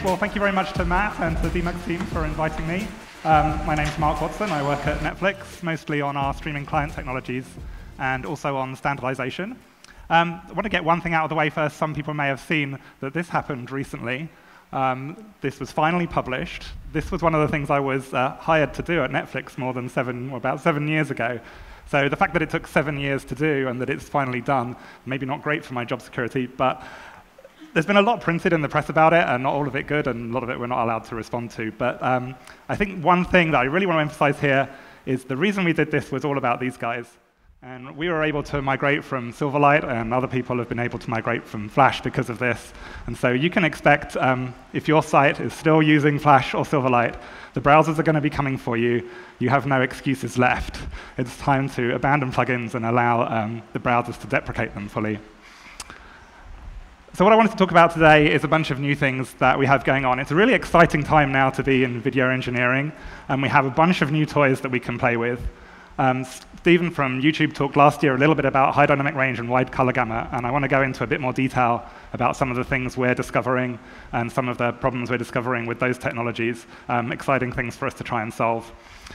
Well, thank you very much to Matt and to the Demuxed team for inviting me. Um, my name's Mark Watson. I work at Netflix, mostly on our streaming client technologies and also on standardization. Um, I want to get one thing out of the way first. Some people may have seen that this happened recently. Um, this was finally published. This was one of the things I was uh, hired to do at Netflix more than seven, about seven years ago. So the fact that it took seven years to do and that it's finally done, maybe not great for my job security, but there's been a lot printed in the press about it, and not all of it good, and a lot of it we're not allowed to respond to. But um, I think one thing that I really want to emphasize here is the reason we did this was all about these guys. And we were able to migrate from Silverlight, and other people have been able to migrate from Flash because of this. And so you can expect, um, if your site is still using Flash or Silverlight, the browsers are going to be coming for you. You have no excuses left. It's time to abandon plugins and allow um, the browsers to deprecate them fully. So what I wanted to talk about today is a bunch of new things that we have going on. It's a really exciting time now to be in video engineering, and we have a bunch of new toys that we can play with. Um, Stephen from YouTube talked last year a little bit about high dynamic range and wide color gamut, and I want to go into a bit more detail about some of the things we're discovering and some of the problems we're discovering with those technologies, um, exciting things for us to try and solve.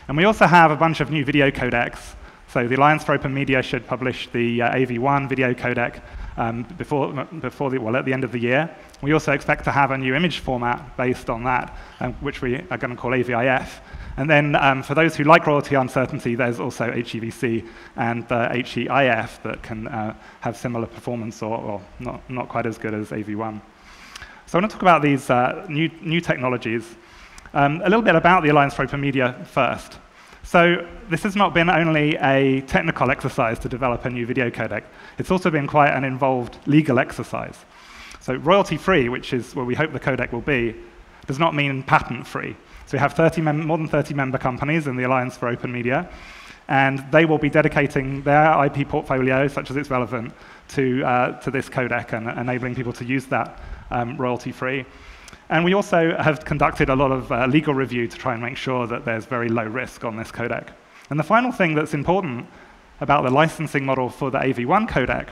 And we also have a bunch of new video codecs. So the Alliance for Open Media should publish the uh, AV1 video codec um, before, before the, well, at the end of the year. We also expect to have a new image format based on that, um, which we are going to call AVIF. And then um, for those who like royalty uncertainty, there's also HEVC and uh, HEIF that can uh, have similar performance or, or, not, not quite as good as AV1. So I want to talk about these uh, new, new technologies. Um, a little bit about the Alliance for Open Media first. So this has not been only a technical exercise to develop a new video codec, it's also been quite an involved legal exercise. So royalty-free, which is where we hope the codec will be, does not mean patent-free. So we have 30 more than 30 member companies in the Alliance for Open Media, and they will be dedicating their IP portfolio, such as it's relevant, to, uh, to this codec and enabling people to use that um, royalty-free. And we also have conducted a lot of uh, legal review to try and make sure that there's very low risk on this codec. And the final thing that's important about the licensing model for the AV1 codec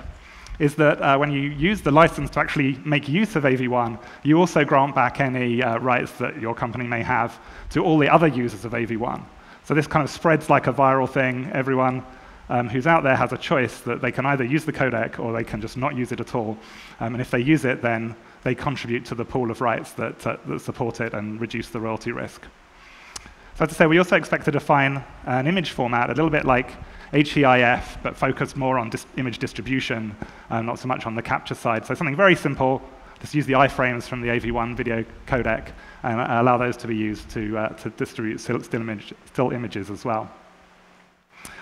is that uh, when you use the license to actually make use of AV1, you also grant back any uh, rights that your company may have to all the other users of AV1. So this kind of spreads like a viral thing. Everyone um, who's out there has a choice that they can either use the codec or they can just not use it at all. Um, and if they use it, then they contribute to the pool of rights that, uh, that support it and reduce the royalty risk. So to say, we also expect to define an image format a little bit like HEIF, but focus more on dis image distribution, uh, not so much on the capture side. So something very simple, just use the iframes from the AV1 video codec and allow those to be used to, uh, to distribute still, still, image, still, images as well.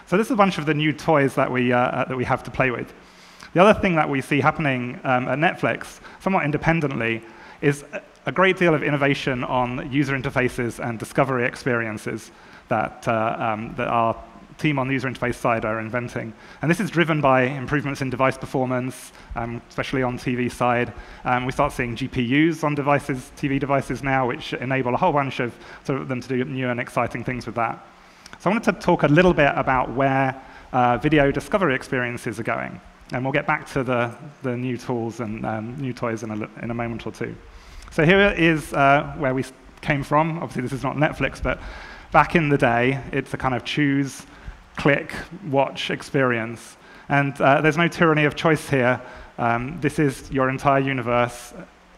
So this is a bunch of the new toys that we, uh, that we have to play with. The other thing that we see happening um, at Netflix, somewhat independently, is a great deal of innovation on user interfaces and discovery experiences that, uh, um, that our team on the user interface side are inventing. And this is driven by improvements in device performance, um, especially on TV side. Um, we start seeing GPUs on devices, TV devices now, which enable a whole bunch of, sort of them to do new and exciting things with that. So I wanted to talk a little bit about where uh, video discovery experiences are going. And we'll get back to the, the new tools and um, new toys in a, in a moment or two. So here is uh, where we came from. Obviously, this is not Netflix, but back in the day, it's a kind of choose, click, watch experience. And uh, there's no tyranny of choice here. Um, this is your entire universe.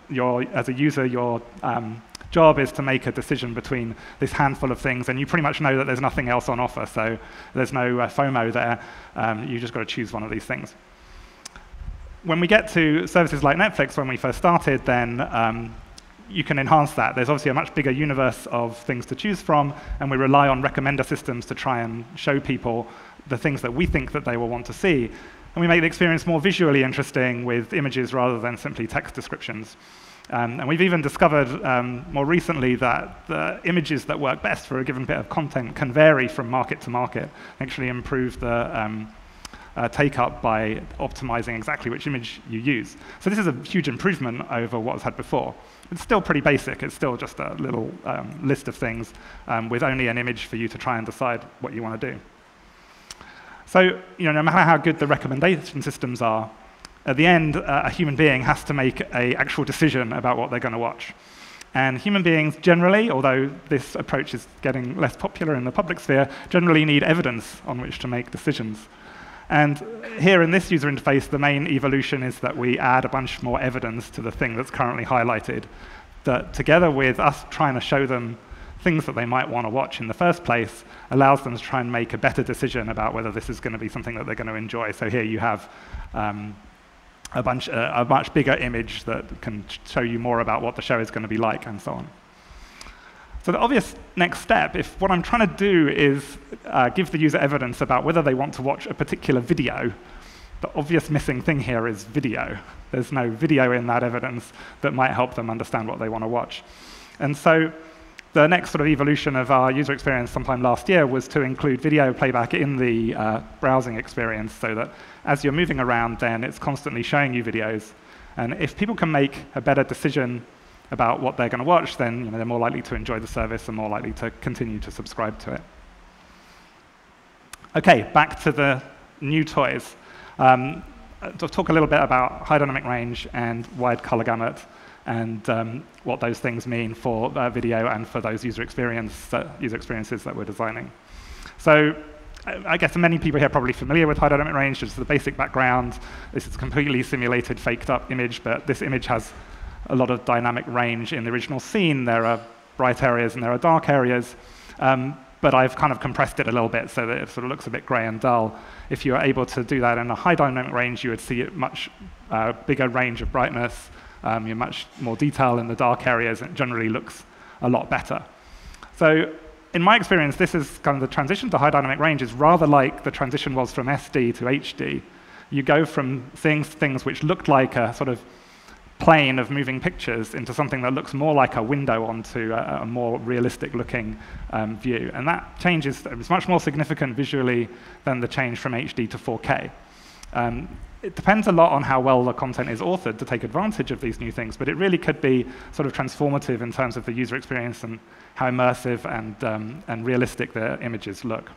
Your, as a user, your um, job is to make a decision between this handful of things, and you pretty much know that there's nothing else on offer, so there's no uh, FOMO there. Um, you just got to choose one of these things when we get to services like Netflix, when we first started, then um, you can enhance that. There's obviously a much bigger universe of things to choose from, and we rely on recommender systems to try and show people the things that we think that they will want to see. And we make the experience more visually interesting with images rather than simply text descriptions. Um, and we've even discovered um, more recently that the images that work best for a given bit of content can vary from market to market, actually improve the um, uh, take up by optimizing exactly which image you use. So this is a huge improvement over what was had before. It's still pretty basic. It's still just a little um, list of things um, with only an image for you to try and decide what you want to do. So you know, no matter how good the recommendation systems are, at the end, uh, a human being has to make an actual decision about what they're going to watch. And human beings generally, although this approach is getting less popular in the public sphere, generally need evidence on which to make decisions. And here in this user interface, the main evolution is that we add a bunch more evidence to the thing that's currently highlighted. That together with us trying to show them things that they might want to watch in the first place allows them to try and make a better decision about whether this is going to be something that they're going to enjoy. So here you have um, a, bunch, uh, a much bigger image that can show you more about what the show is going to be like and so on. So the obvious next step, if what I'm trying to do is uh, give the user evidence about whether they want to watch a particular video, the obvious missing thing here is video. There's no video in that evidence that might help them understand what they want to watch. And so the next sort of evolution of our user experience sometime last year was to include video playback in the uh, browsing experience so that as you're moving around, then it's constantly showing you videos. And if people can make a better decision about what they're going to watch, then you know, they're more likely to enjoy the service and more likely to continue to subscribe to it. OK, back to the new toys. Um, I'll talk a little bit about high dynamic range and wide color gamut and um, what those things mean for uh, video and for those user, experience, uh, user experiences that we're designing. So I guess many people here are probably familiar with high dynamic range, just the basic background. This is a completely simulated, faked up image, but this image has a lot of dynamic range in the original scene. There are bright areas and there are dark areas. Um, but I've kind of compressed it a little bit so that it sort of looks a bit gray and dull. If you are able to do that in a high dynamic range, you would see a much uh, bigger range of brightness, um, you're much more detail in the dark areas, and it generally looks a lot better. So in my experience, this is kind of the transition to high dynamic range is rather like the transition was from SD to HD. You go from seeing things which looked like a sort of plane of moving pictures into something that looks more like a window onto a, a more realistic looking um, view. And that change is much more significant visually than the change from HD to 4K. Um, it depends a lot on how well the content is authored to take advantage of these new things, but it really could be sort of transformative in terms of the user experience and how immersive and, um, and realistic the images look.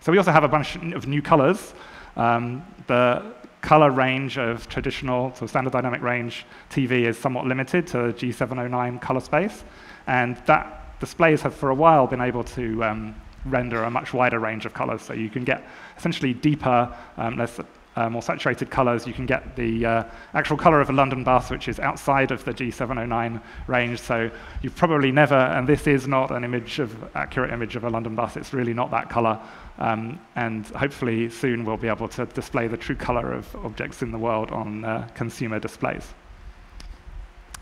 So we also have a bunch of new colors. Um, the color range of traditional, so standard dynamic range TV is somewhat limited to G709 color space, and that displays have for a while been able to um, render a much wider range of colors. So you can get essentially deeper, um, less uh, more saturated colors, you can get the uh, actual color of a London bus, which is outside of the G709 range. So you've probably never, and this is not an image of accurate image of a London bus. It's really not that color. Um, and hopefully soon we'll be able to display the true color of objects in the world on uh, consumer displays.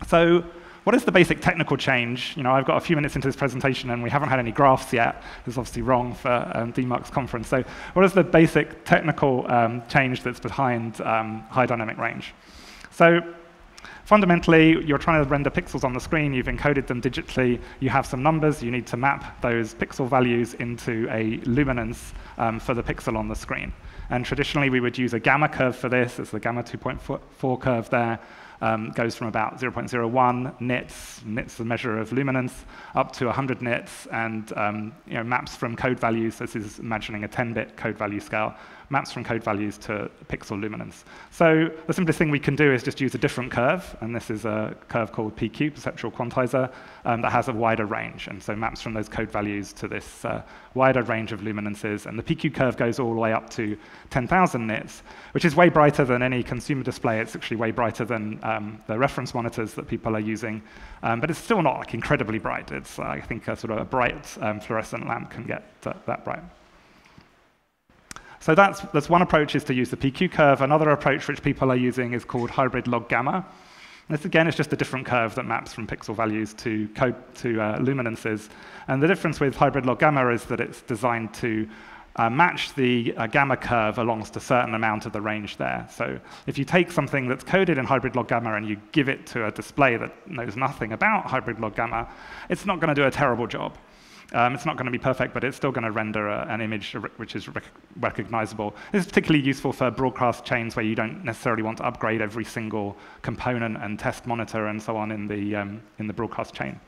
So what is the basic technical change? You know, I've got a few minutes into this presentation and we haven't had any graphs yet. It's obviously wrong for um, Demuxed conference. So what is the basic technical um, change that's behind um, high dynamic range? So fundamentally, you're trying to render pixels on the screen. You've encoded them digitally. You have some numbers. You need to map those pixel values into a luminance um, for the pixel on the screen. And traditionally, we would use a gamma curve for this. It's the gamma 2.4 curve there um, goes from about 0.01 nits, nits is the measure of luminance, up to 100 nits, and um, you know, maps from code values. This is imagining a 10-bit code value scale maps from code values to pixel luminance. So the simplest thing we can do is just use a different curve, and this is a curve called PQ, perceptual quantizer, um, that has a wider range, and so maps from those code values to this uh, wider range of luminances. And the PQ curve goes all the way up to 10,000 nits, which is way brighter than any consumer display. It's actually way brighter than um, the reference monitors that people are using, um, but it's still not like incredibly bright. It's, uh, I think, a sort of a bright um, fluorescent lamp can get that bright. So that's, that's one approach is to use the PQ curve. Another approach which people are using is called hybrid log gamma. This again is just a different curve that maps from pixel values to, to uh, luminances. And the difference with hybrid log gamma is that it's designed to uh, match the uh, gamma curve along a certain amount of the range there. So if you take something that's coded in hybrid log gamma and you give it to a display that knows nothing about hybrid log gamma, it's not going to do a terrible job. Um, it's not going to be perfect, but it's still going to render a, an image which is rec recognizable. This is particularly useful for broadcast chains where you don't necessarily want to upgrade every single component and test monitor and so on in the, um, in the broadcast chain.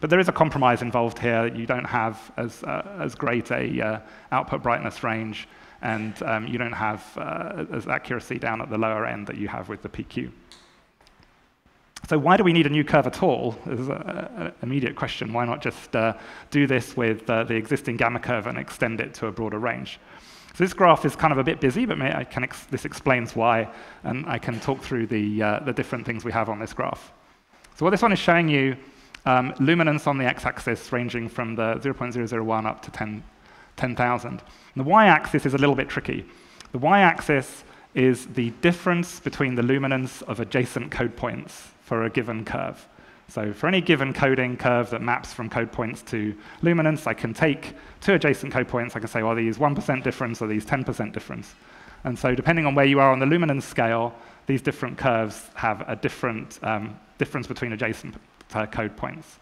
But there is a compromise involved here. You don't have as, uh, as great a uh, output brightness range, and um, you don't have uh, as accuracy down at the lower end that you have with the PQ. So why do we need a new curve at all? Is an immediate question. Why not just uh, do this with uh, the existing gamma curve and extend it to a broader range? So this graph is kind of a bit busy, but ex this explains why, and I can talk through the, uh, the different things we have on this graph. So what this one is showing you, um, luminance on the x-axis ranging from the 0.001 up to 10,000. 10, the y-axis is a little bit tricky. The y-axis is the difference between the luminance of adjacent code points for a given curve. So for any given coding curve that maps from code points to luminance, I can take two adjacent code points. I can say, well, these 1% difference or these 10% difference. And so depending on where you are on the luminance scale, these different curves have a different um, difference between adjacent uh, code points.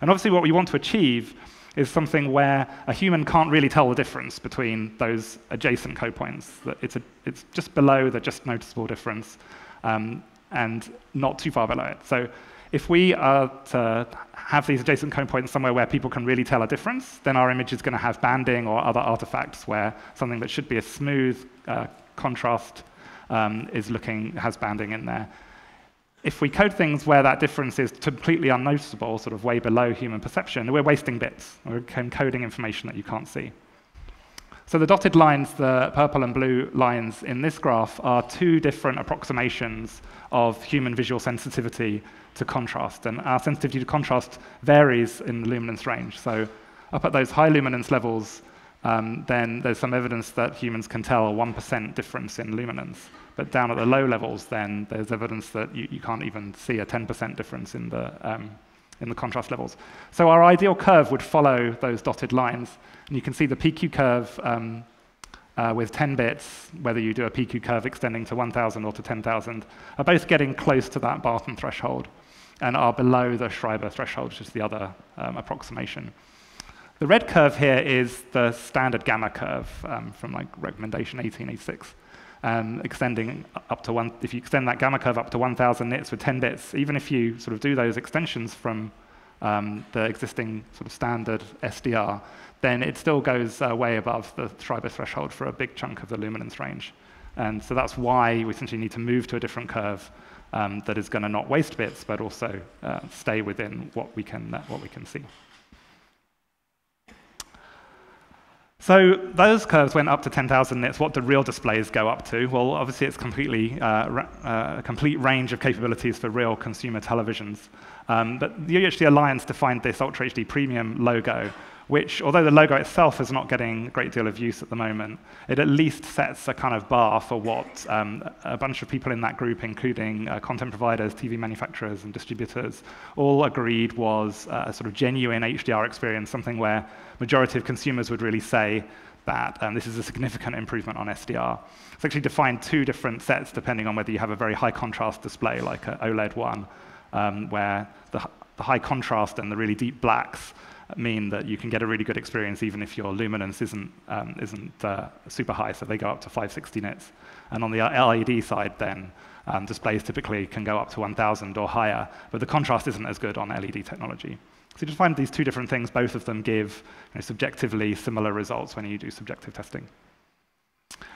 And obviously what we want to achieve is something where a human can't really tell the difference between those adjacent code points. It's, a, it's just below the just noticeable difference um, and not too far below it. So if we are to have these adjacent code points somewhere where people can really tell a difference, then our image is going to have banding or other artifacts where something that should be a smooth uh, contrast um, is looking has banding in there. If we code things where that difference is completely unnoticeable, sort of way below human perception, we're wasting bits. We're encoding information that you can't see. So the dotted lines, the purple and blue lines in this graph, are two different approximations of human visual sensitivity to contrast. And our sensitivity to contrast varies in the luminance range. So up at those high luminance levels, um, then there's some evidence that humans can tell a 1% difference in luminance. But down at the low levels, then there's evidence that you, you can't even see a 10% difference in the, um, in the contrast levels. So our ideal curve would follow those dotted lines. And you can see the PQ curve um, uh, with 10 bits, whether you do a PQ curve extending to 1,000 or to 10,000, are both getting close to that Barten threshold and are below the Schreiber threshold, which is the other um, approximation. The red curve here is the standard gamma curve um, from like recommendation 1886. Um, extending up to one, if you extend that gamma curve up to 1,000 nits with 10 bits, even if you sort of do those extensions from um, the existing sort of standard SDR, then it still goes uh, way above the Schreiber threshold for a big chunk of the luminance range. And so that's why we essentially need to move to a different curve um, that is going to not waste bits, but also uh, stay within what we can, uh, what we can see. So those curves went up to 10,000 nits. What do real displays go up to? Well, obviously it's completely uh, uh, a complete range of capabilities for real consumer televisions. Um, but the UHD Alliance defined this Ultra HD Premium logo which, although the logo itself is not getting a great deal of use at the moment, it at least sets a kind of bar for what um, a bunch of people in that group, including uh, content providers, TV manufacturers, and distributors, all agreed was uh, a sort of genuine HDR experience, something where majority of consumers would really say that um, this is a significant improvement on SDR. It's actually defined two different sets depending on whether you have a very high contrast display like an OLED one, um, where the, the high contrast and the really deep blacks mean that you can get a really good experience even if your luminance isn't, um, isn't uh, super high, so they go up to 560 nits. And on the LED side then, um, displays typically can go up to 1,000 or higher, but the contrast isn't as good on LED technology. So you just find these two different things, both of them give you know, subjectively similar results when you do subjective testing.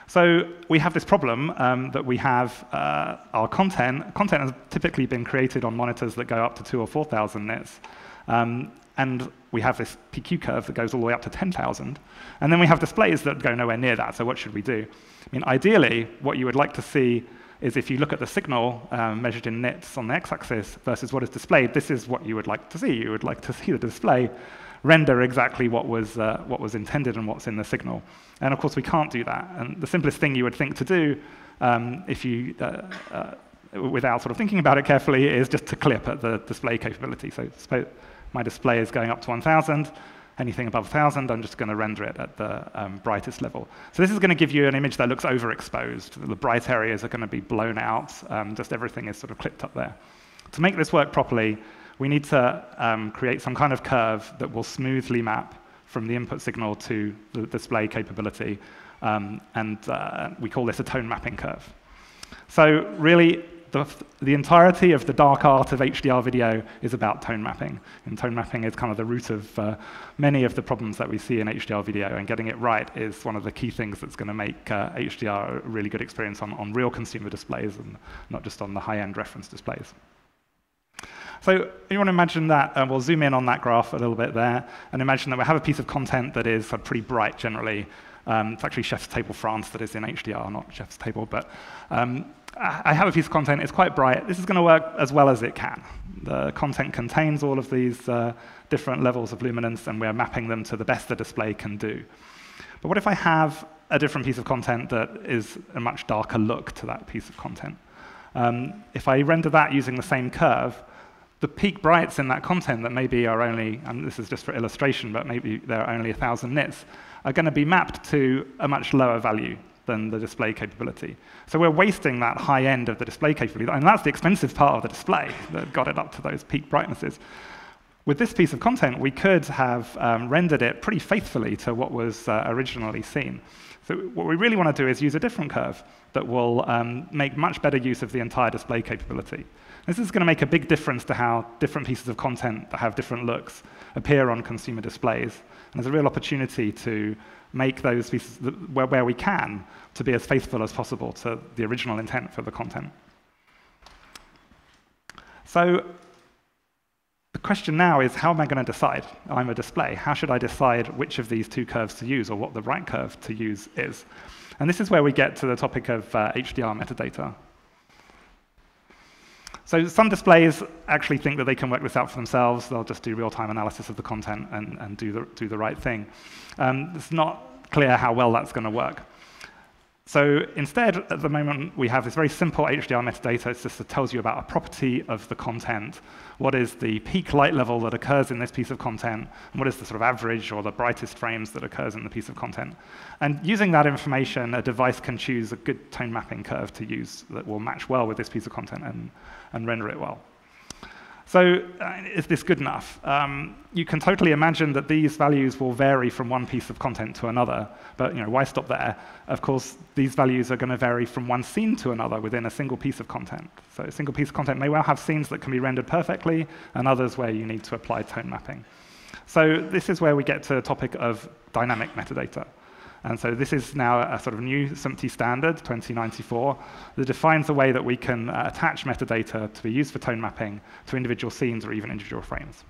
So we have this problem um, that we have uh, our content. Content has typically been created on monitors that go up to two or 4,000 nits. Um, and we have this PQ curve that goes all the way up to 10,000. And then we have displays that go nowhere near that, so what should we do? I mean, ideally, what you would like to see is if you look at the signal um, measured in nits on the x-axis versus what is displayed, this is what you would like to see. You would like to see the display render exactly what was, uh, what was intended and what's in the signal. And of course, we can't do that. And the simplest thing you would think to do um, if you, uh, uh, without sort of thinking about it carefully, is just to clip at the display capability. So my display is going up to 1,000. Anything above 1,000, I'm just going to render it at the um, brightest level. So this is going to give you an image that looks overexposed. The bright areas are going to be blown out. Um, just everything is sort of clipped up there. To make this work properly, we need to um, create some kind of curve that will smoothly map from the input signal to the display capability. Um, and uh, we call this a tone mapping curve. So really, the, the, entirety of the dark art of HDR video is about tone mapping. And tone mapping is kind of the root of uh, many of the problems that we see in HDR video. And getting it right is one of the key things that's going to make uh, HDR a really good experience on, on real consumer displays and not just on the high-end reference displays. So you want to imagine that, uh, we'll zoom in on that graph a little bit there, and imagine that we have a piece of content that is uh, pretty bright generally. Um, it's actually Chef's Table France that is in HDR, not Chef's Table, but um, I have a piece of content, it's quite bright. This is going to work as well as it can. The content contains all of these uh, different levels of luminance, and we're mapping them to the best the display can do. But what if I have a different piece of content that is a much darker look to that piece of content? Um, if I render that using the same curve, the peak brights in that content that maybe are only, and this is just for illustration, but maybe they're only 1,000 nits, are going to be mapped to a much lower value than the display capability. So we're wasting that high end of the display capability, and that's the expensive part of the display that got it up to those peak brightnesses. With this piece of content, we could have um, rendered it pretty faithfully to what was uh, originally seen. So what we really want to do is use a different curve that will um, make much better use of the entire display capability. This is going to make a big difference to how different pieces of content that have different looks appear on consumer displays. And there's a real opportunity to make those pieces where, where we can to be as faithful as possible to the original intent for the content. So the question now is, how am I going to decide? I'm a display. How should I decide which of these two curves to use or what the right curve to use is? And this is where we get to the topic of uh, HDR metadata. So some displays actually think that they can work this out for themselves. They'll just do real-time analysis of the content and, and do, the, do the right thing. Um, it's not clear how well that's going to work. So instead, at the moment, we have this very simple HDR metadata. It just tells you about a property of the content. What is the peak light level that occurs in this piece of content? And what is the sort of average or the brightest frames that occurs in the piece of content? And using that information, a device can choose a good tone mapping curve to use that will match well with this piece of content and, and render it well. So uh, is this good enough? Um, you can totally imagine that these values will vary from one piece of content to another, but you know, why stop there? Of course, these values are going to vary from one scene to another within a single piece of content. So a single piece of content may well have scenes that can be rendered perfectly, and others where you need to apply tone mapping. So this is where we get to the topic of dynamic metadata. And so this is now a sort of new SMPTE standard, 2094, that defines the way that we can uh, attach metadata to be used for tone mapping to individual scenes or even individual frames.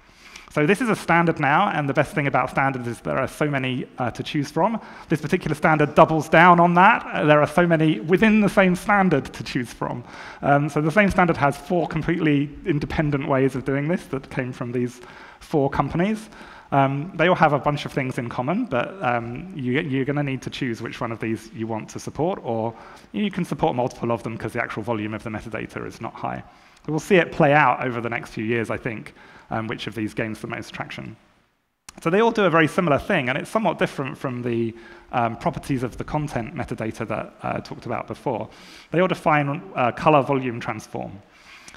So this is a standard now, and the best thing about standards is there are so many uh, to choose from. This particular standard doubles down on that. Uh, there are so many within the same standard to choose from. Um, so the same standard has four completely independent ways of doing this that came from these four companies. Um, they all have a bunch of things in common, but um, you, you're going to need to choose which one of these you want to support, or you can support multiple of them because the actual volume of the metadata is not high. We'll see it play out over the next few years, I think, um, which of these gains the most traction. So they all do a very similar thing, and it's somewhat different from the um, properties of the content metadata that uh, I talked about before. They all define uh, color volume transform.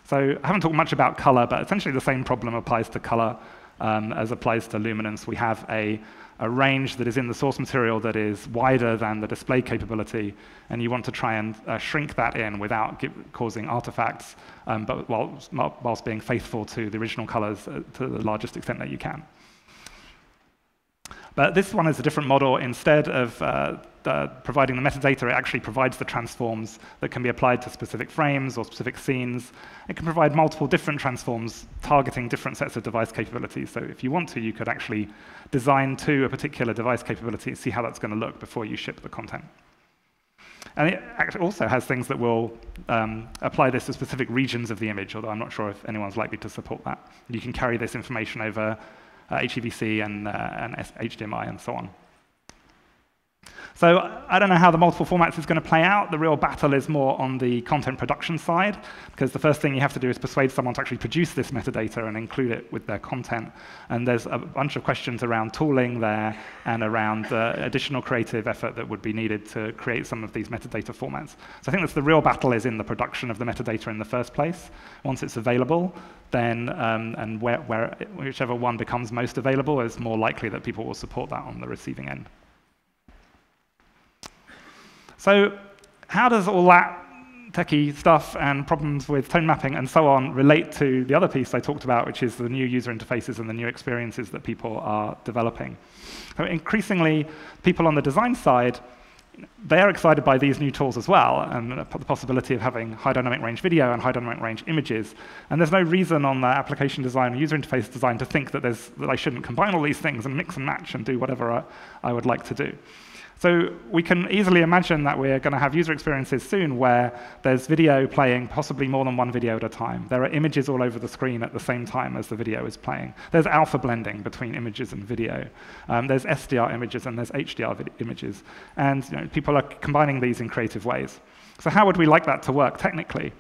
So I haven't talked much about color, but essentially the same problem applies to color um, as applies to luminance. We have a, a range that is in the source material that is wider than the display capability, and you want to try and uh, shrink that in without give, causing artifacts, um, but whilst, whilst being faithful to the original colors uh, to the largest extent that you can. But this one is a different model. Instead of uh, uh, providing the metadata, it actually provides the transforms that can be applied to specific frames or specific scenes. It can provide multiple different transforms targeting different sets of device capabilities. So if you want to, you could actually design to a particular device capability and see how that's going to look before you ship the content. And it also has things that will um, apply this to specific regions of the image, although I'm not sure if anyone's likely to support that. You can carry this information over HEVC and, uh, and HDMI and so on. So I don't know how the multiple formats is going to play out. The real battle is more on the content production side, because the first thing you have to do is persuade someone to actually produce this metadata and include it with their content. And there's a bunch of questions around tooling there and around the additional creative effort that would be needed to create some of these metadata formats. So I think that's the real battle is in the production of the metadata in the first place. Once it's available, then um, and where, where, whichever one becomes most available is more likely that people will support that on the receiving end. So how does all that techie stuff and problems with tone mapping and so on relate to the other piece I talked about, which is the new user interfaces and the new experiences that people are developing. So increasingly, people on the design side they are excited by these new tools as well, and the possibility of having high dynamic range video and high dynamic range images. And there's no reason on the application design or user interface design to think that, that I shouldn't combine all these things and mix and match and do whatever I, I would like to do. So we can easily imagine that we're going to have user experiences soon where there's video playing possibly more than one video at a time. There are images all over the screen at the same time as the video is playing. There's alpha blending between images and video. Um, there's SDR images and there's HDR images. And you know, people are combining these in creative ways. So how would we like that to work technically?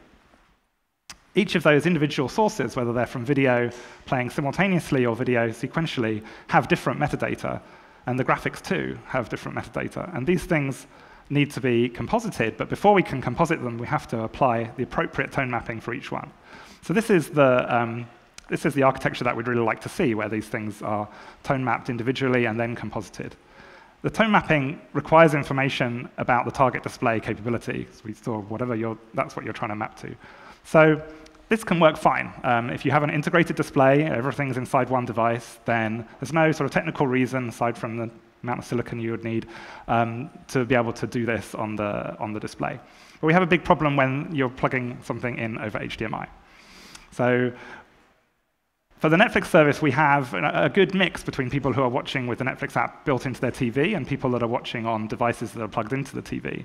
Each of those individual sources, whether they're from video playing simultaneously or video sequentially, have different metadata. And the graphics, too, have different metadata. And these things need to be composited, but before we can composite them, we have to apply the appropriate tone mapping for each one. So this is the, um, this is the architecture that we'd really like to see, where these things are tone mapped individually and then composited. The tone mapping requires information about the target display capability. So we saw whatever you're, that's what you're trying to map to. So this can work fine. Um, if you have an integrated display, everything's inside one device, then there's no sort of technical reason, aside from the amount of silicon you would need, um, to be able to do this on the, on the display. But we have a big problem when you're plugging something in over HDMI. So for the Netflix service, we have a good mix between people who are watching with the Netflix app built into their TV and people that are watching on devices that are plugged into the TV.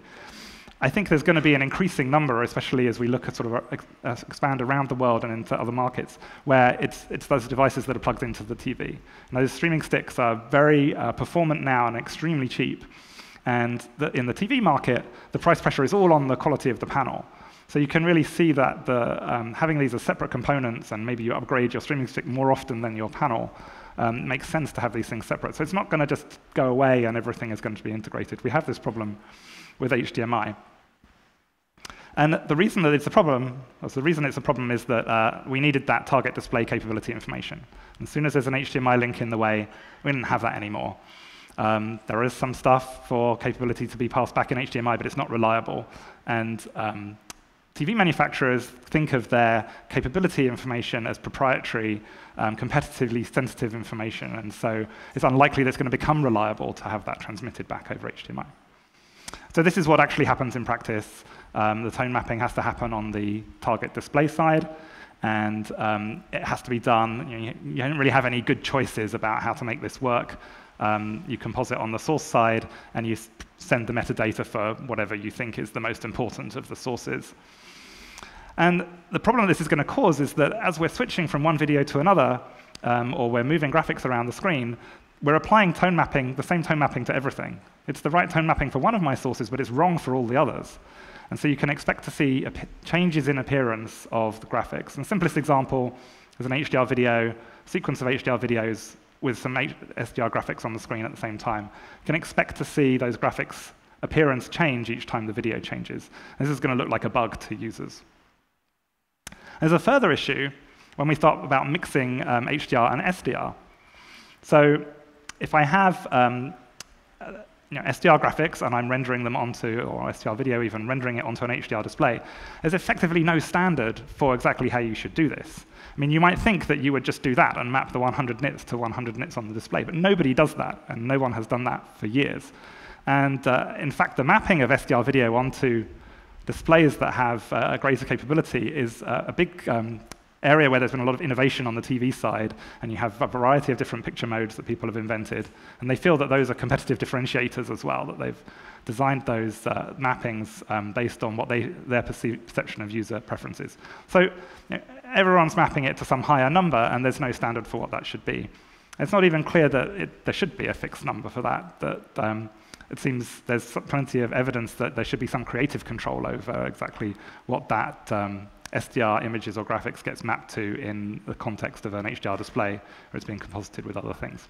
I think there's going to be an increasing number, especially as we look at sort of uh, expand around the world and into other markets, where it's, it's those devices that are plugged into the TV. And those streaming sticks are very uh, performant now and extremely cheap. And the, in the TV market, the price pressure is all on the quality of the panel. So you can really see that the, um, having these as separate components, and maybe you upgrade your streaming stick more often than your panel, um, makes sense to have these things separate. So it's not going to just go away and everything is going to be integrated. We have this problem with HDMI. And the reason that it's a problem, the reason it's a problem is that uh, we needed that target display capability information. As soon as there's an HDMI link in the way, we didn't have that anymore. Um, there is some stuff for capability to be passed back in HDMI, but it's not reliable. And um, TV manufacturers think of their capability information as proprietary, um, competitively sensitive information. And so it's unlikely that it's going to become reliable to have that transmitted back over HDMI. So this is what actually happens in practice. Um, the tone mapping has to happen on the target display side, and um, it has to be done. You, you, don't really have any good choices about how to make this work. Um, you composite on the source side, and you send the metadata for whatever you think is the most important of the sources. And the problem this is going to cause is that as we're switching from one video to another, um, or we're moving graphics around the screen, we're applying tone mapping, the same tone mapping to everything. It's the right tone mapping for one of my sources, but it's wrong for all the others. And so you can expect to see changes in appearance of the graphics. And the simplest example is an HDR video, sequence of HDR videos with some SDR graphics on the screen at the same time. You can expect to see those graphics appearance change each time the video changes. This is going to look like a bug to users. There's a further issue when we start about mixing um, HDR and SDR. So if I have um, you know, SDR graphics and I'm rendering them onto, or SDR video even, rendering it onto an HDR display, there's effectively no standard for exactly how you should do this. I mean, you might think that you would just do that and map the 100 nits to 100 nits on the display, but nobody does that, and no one has done that for years. And uh, in fact, the mapping of SDR video onto displays that have uh, a greater capability is uh, a big um, area where there's been a lot of innovation on the TV side, and you have a variety of different picture modes that people have invented. And they feel that those are competitive differentiators as well, that they've designed those uh, mappings um, based on what they, their perception of user preferences. So you know, everyone's mapping it to some higher number, and there's no standard for what that should be. It's not even clear that it, there should be a fixed number for that. that um, it seems there's plenty of evidence that there should be some creative control over exactly what that um, SDR images or graphics gets mapped to in the context of an HDR display where it's being composited with other things.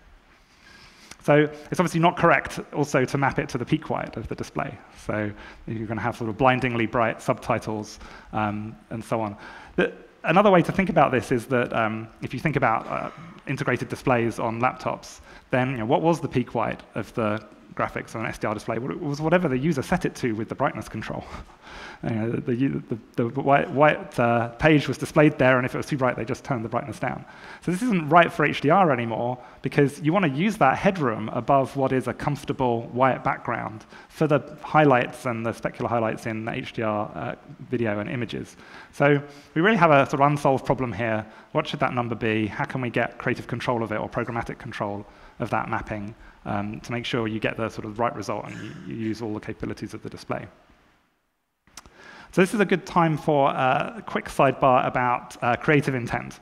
So it's obviously not correct also to map it to the peak white of the display. So you're going to have sort of blindingly bright subtitles um, and so on. The, another way to think about this is that um, if you think about uh, integrated displays on laptops, then you know, what was the peak white of the graphics on an SDR display was whatever the user set it to with the brightness control. you know, the, the, the, white, white uh, page was displayed there, and if it was too bright, they just turned the brightness down. So this isn't right for HDR anymore, because you want to use that headroom above what is a comfortable white background for the highlights and the specular highlights in HDR uh, video and images. So we really have a sort of unsolved problem here. What should that number be? How can we get creative control of it or programmatic control of that mapping um, to make sure you get the sort of right result and you, you use all the capabilities of the display? So this is a good time for a quick sidebar about uh, creative intent.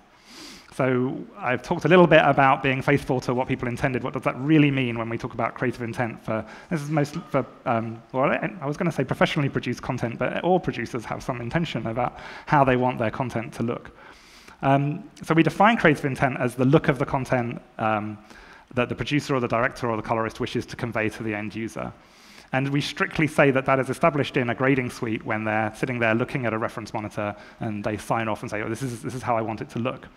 So I've talked a little bit about being faithful to what people intended. What does that really mean when we talk about creative intent for, this is most for, um, well, I was going to say professionally produced content, but all producers have some intention about how they want their content to look. Um, so we define creative intent as the look of the content um, that the producer or the director or the colorist wishes to convey to the end user. And we strictly say that that is established in a grading suite when they're sitting there looking at a reference monitor and they sign off and say, oh, this is, this is how I want it to look.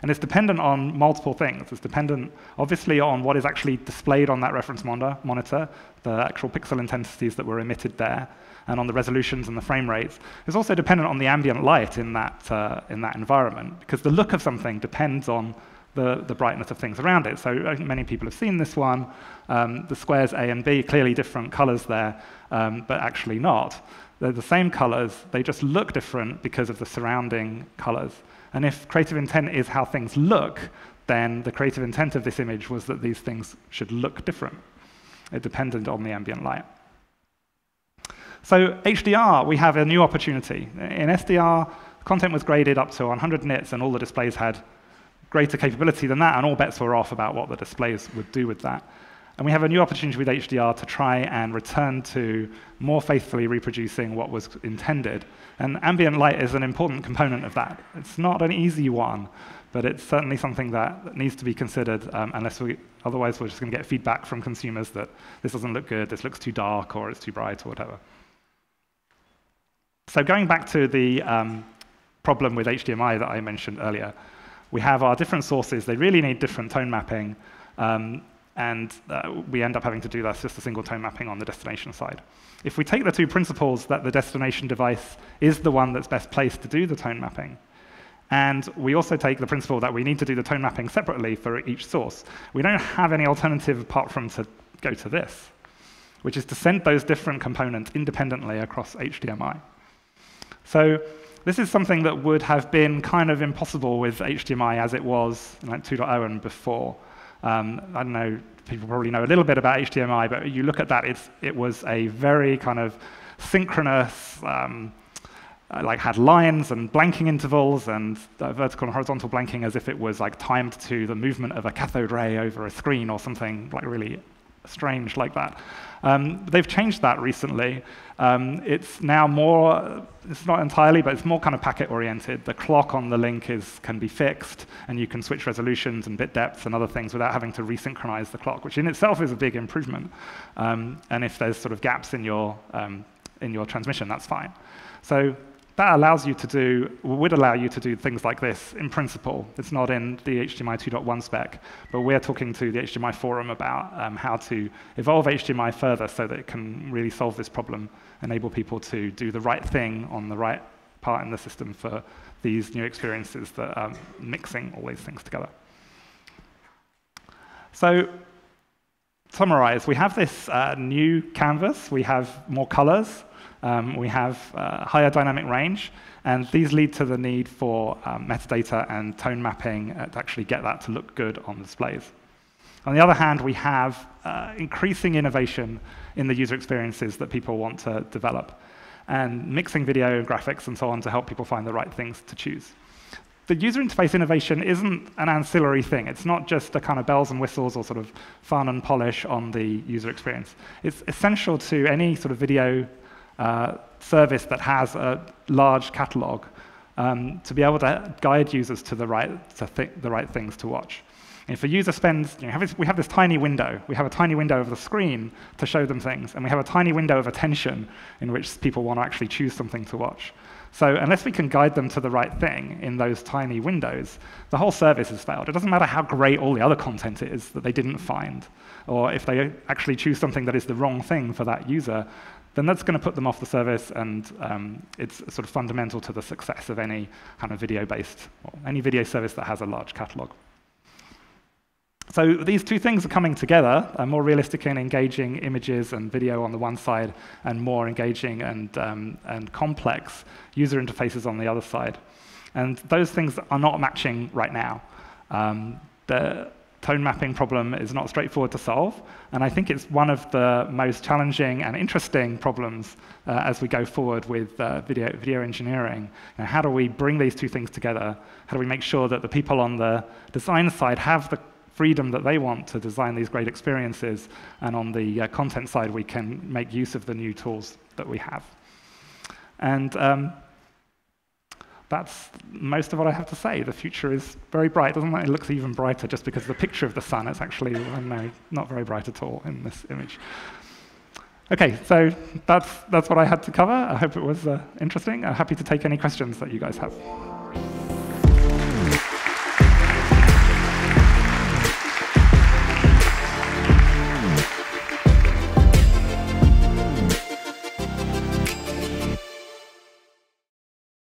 And it's dependent on multiple things. It's dependent, obviously, on what is actually displayed on that reference monitor, the actual pixel intensities that were emitted there, and on the resolutions and the frame rates. It's also dependent on the ambient light in that, uh, in that environment, because the look of something depends on the, the brightness of things around it. So I think many people have seen this one. Um, the squares A and B, clearly different colors there, um, but actually not. They're the same colors, they just look different because of the surrounding colors. And if creative intent is how things look, then the creative intent of this image was that these things should look different. It depended on the ambient light. So HDR, we have a new opportunity. In SDR, content was graded up to 100 nits, and all the displays had greater capability than that, and all bets were off about what the displays would do with that. And we have a new opportunity with HDR to try and return to more faithfully reproducing what was intended. And ambient light is an important component of that. It's not an easy one, but it's certainly something that needs to be considered, um, unless we, otherwise we're just going to get feedback from consumers that this doesn't look good, this looks too dark, or it's too bright, or whatever. So going back to the um, problem with HDMI that I mentioned earlier, we have our different sources. They really need different tone mapping. Um, and uh, we end up having to do that just a single tone mapping on the destination side. If we take the two principles that the destination device is the one that's best placed to do the tone mapping, and we also take the principle that we need to do the tone mapping separately for each source, we don't have any alternative apart from to go to this, which is to send those different components independently across HDMI. So this is something that would have been kind of impossible with HDMI as it was like 2.0 and before. Um, I don't know, people probably know a little bit about HDMI, but you look at that, it was a very kind of synchronous, um, like had lines and blanking intervals and vertical and horizontal blanking as if it was like timed to the movement of a cathode ray over a screen or something like really strange like that. Um, they've changed that recently. Um, it's now more, it's not entirely, but it's more kind of packet oriented. The clock on the link is, can be fixed, and you can switch resolutions and bit depths and other things without having to resynchronize the clock, which in itself is a big improvement. Um, and if there's sort of gaps in your, um, in your transmission, that's fine. So that allows you to do, would allow you to do things like this in principle. It's not in the HDMI 2.1 spec, but we're talking to the HDMI forum about um, how to evolve HDMI further so that it can really solve this problem, enable people to do the right thing on the right part in the system for these new experiences that are mixing all these things together. So summarize, we have this uh, new canvas, we have more colors, um, we have uh, higher dynamic range, and these lead to the need for um, metadata and tone mapping uh, to actually get that to look good on displays. On the other hand, we have uh, increasing innovation in the user experiences that people want to develop, and mixing video and graphics and so on to help people find the right things to choose. The user interface innovation isn't an ancillary thing. It's not just a kind of bells and whistles or sort of fun and polish on the user experience. It's essential to any sort of video uh, service that has a large catalog um, to be able to guide users to the right, to the right things to watch. If a user spends, you know, have this, we have this tiny window. We have a tiny window of the screen to show them things, and we have a tiny window of attention in which people want to actually choose something to watch. So unless we can guide them to the right thing in those tiny windows, the whole service has failed. It doesn't matter how great all the other content is that they didn't find, or if they actually choose something that is the wrong thing for that user, then that's going to put them off the service, and um, it's sort of fundamental to the success of any kind of video-based, or any video service that has a large catalog. So these two things are coming together, uh, more realistic and engaging images and video on the one side, and more engaging and, um, and complex user interfaces on the other side. And those things are not matching right now. Um, the tone mapping problem is not straightforward to solve, and I think it's one of the most challenging and interesting problems uh, as we go forward with uh, video, video engineering. You know, how do we bring these two things together? How do we make sure that the people on the design side have the freedom that they want to design these great experiences. And on the uh, content side, we can make use of the new tools that we have. And um, that's most of what I have to say. The future is very bright, doesn't it? It looks even brighter just because the picture of the sun is actually no, not very bright at all in this image. Okay, so that's, that's what I had to cover. I hope it was uh, interesting. I'm happy to take any questions that you guys have.